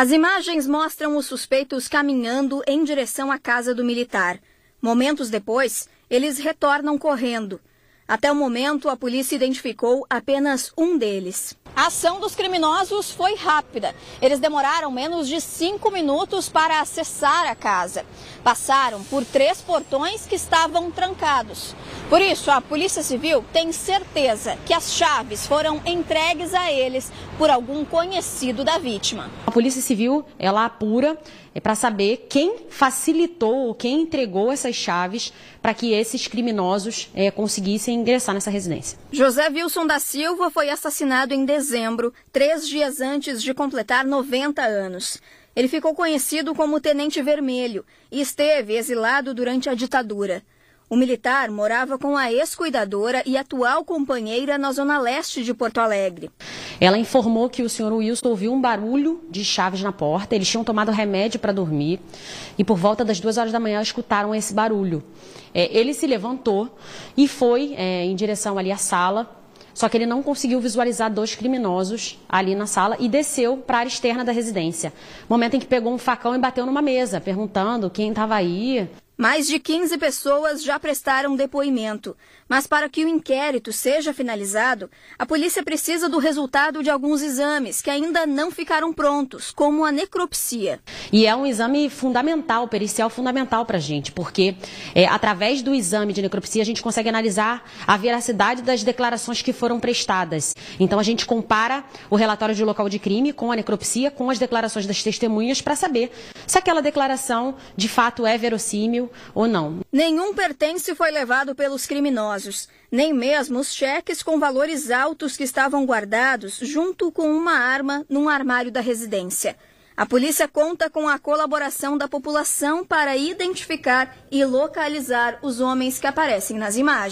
As imagens mostram os suspeitos caminhando em direção à casa do militar. Momentos depois, eles retornam correndo. Até o momento, a polícia identificou apenas um deles. A ação dos criminosos foi rápida. Eles demoraram menos de cinco minutos para acessar a casa. Passaram por três portões que estavam trancados. Por isso, a Polícia Civil tem certeza que as chaves foram entregues a eles por algum conhecido da vítima. A Polícia Civil ela apura é para saber quem facilitou ou quem entregou essas chaves para que esses criminosos é, conseguissem ingressar nessa residência. José Wilson da Silva foi assassinado em dezembro, três dias antes de completar 90 anos. Ele ficou conhecido como Tenente Vermelho e esteve exilado durante a ditadura. O militar morava com a ex-cuidadora e atual companheira na zona leste de Porto Alegre. Ela informou que o senhor Wilson ouviu um barulho de chaves na porta. Eles tinham tomado remédio para dormir e por volta das duas horas da manhã escutaram esse barulho. É, ele se levantou e foi é, em direção ali à sala. Só que ele não conseguiu visualizar dois criminosos ali na sala e desceu para a área externa da residência. Momento em que pegou um facão e bateu numa mesa, perguntando quem estava aí. Mais de 15 pessoas já prestaram depoimento, mas para que o inquérito seja finalizado, a polícia precisa do resultado de alguns exames que ainda não ficaram prontos, como a necropsia. E é um exame fundamental, pericial fundamental para a gente, porque é, através do exame de necropsia a gente consegue analisar a veracidade das declarações que foram prestadas. Então a gente compara o relatório de local de crime com a necropsia, com as declarações das testemunhas, para saber se aquela declaração de fato é verossímil ou não. Nenhum pertence foi levado pelos criminosos, nem mesmo os cheques com valores altos que estavam guardados junto com uma arma num armário da residência. A polícia conta com a colaboração da população para identificar e localizar os homens que aparecem nas imagens.